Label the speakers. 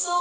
Speaker 1: so